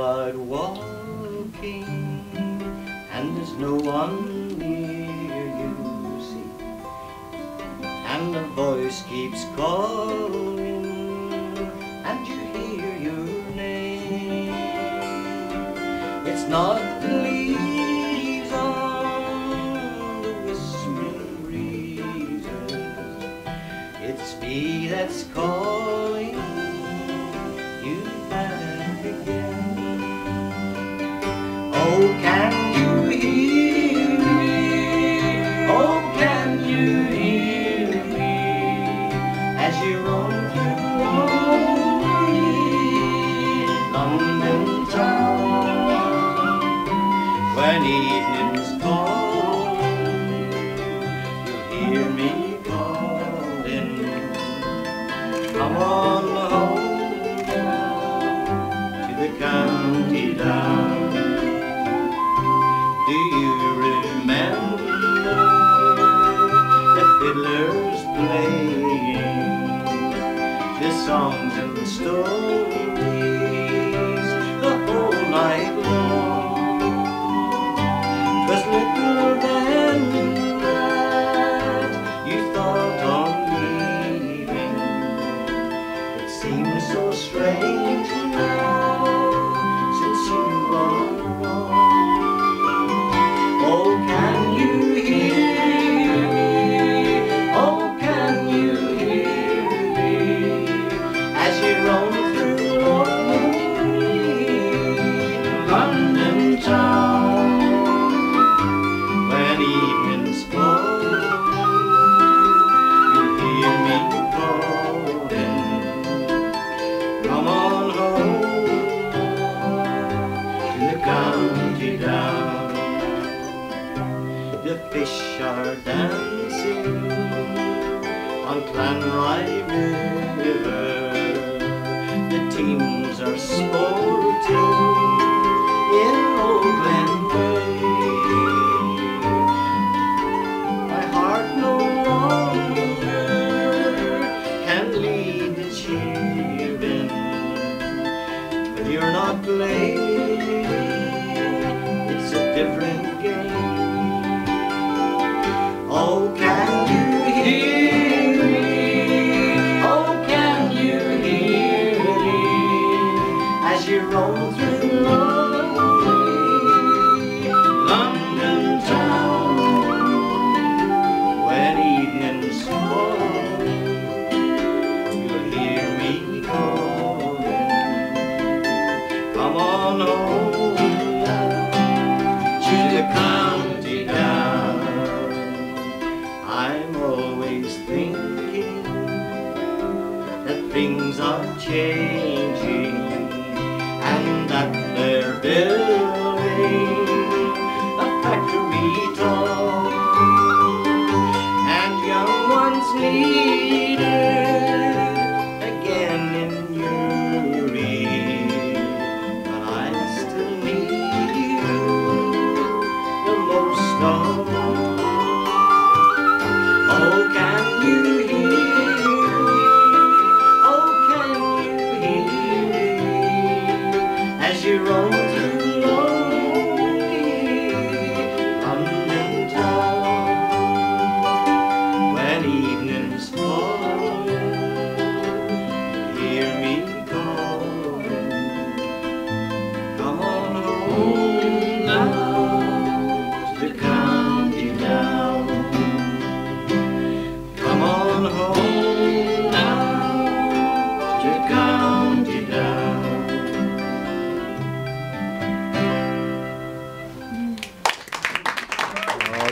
out walking and there's no one near you, see, and the voice keeps calling and you hear your name. It's not the leaves on the whispering breezes, it's me that's calling Oh, can you hear me? Oh, can you hear me as you roam through lonely London town? When evening's fall, you'll hear me calling. Come on home to the county down. Songs The fish are dancing on Clanrye River. The teams are sporting in Old Glen Bay. My heart no longer can lead the cheering, but you're not playing. Oh, can you hear me? Oh, can you hear me as you roll through things are changing and that they're building a factory tall and young ones needed again in Newry. But I still need you the most of all. Oh, can you as you roll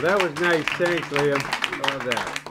that was nice. Thanks, Liam. Love that.